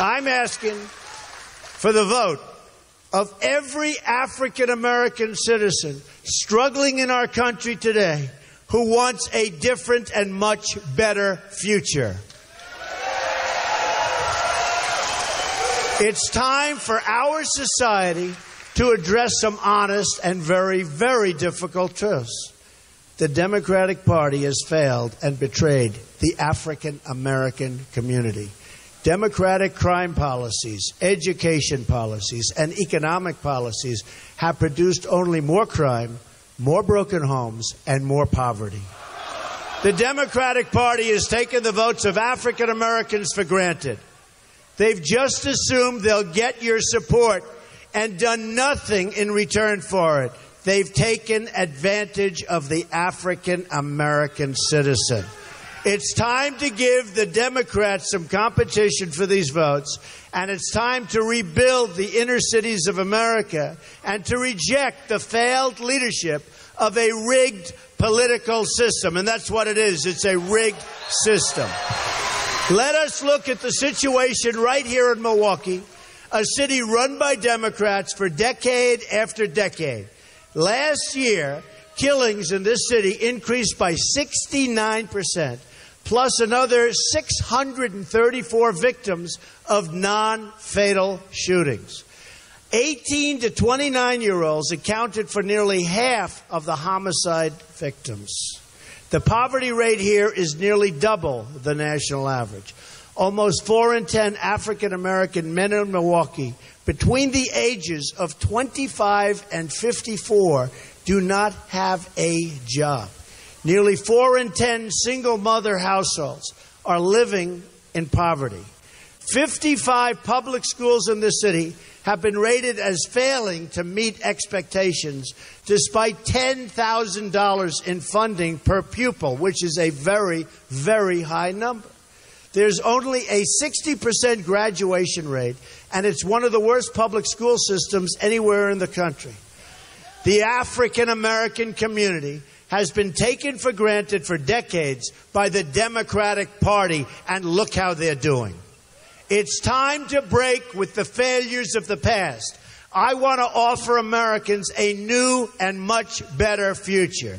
I'm asking for the vote of every African American citizen struggling in our country today who wants a different and much better future. It's time for our society to address some honest and very, very difficult truths. The Democratic Party has failed and betrayed the African American community. Democratic crime policies, education policies, and economic policies have produced only more crime, more broken homes, and more poverty. The Democratic Party has taken the votes of African Americans for granted. They've just assumed they'll get your support and done nothing in return for it. They've taken advantage of the African American citizen. It's time to give the Democrats some competition for these votes, and it's time to rebuild the inner cities of America and to reject the failed leadership of a rigged political system. And that's what it is it's a rigged system. Let us look at the situation right here in Milwaukee, a city run by Democrats for decade after decade. Last year, killings in this city increased by 69 percent plus another 634 victims of non fatal shootings. 18 to 29 year olds accounted for nearly half of the homicide victims. The poverty rate here is nearly double the national average. Almost 4 in 10 African American men in Milwaukee between the ages of 25 and 54 do not have a job. Nearly four in ten single mother households are living in poverty. 55 public schools in the city have been rated as failing to meet expectations despite $10,000 in funding per pupil, which is a very, very high number. There's only a 60% graduation rate, and it's one of the worst public school systems anywhere in the country. The African American community has been taken for granted for decades by the Democratic Party, and look how they're doing. It's time to break with the failures of the past. I want to offer Americans a new and much better future.